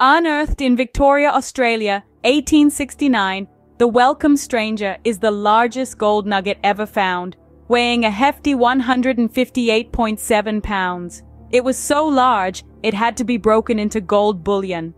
Unearthed in Victoria, Australia, 1869, the Welcome Stranger is the largest gold nugget ever found, weighing a hefty 158.7 pounds. It was so large, it had to be broken into gold bullion.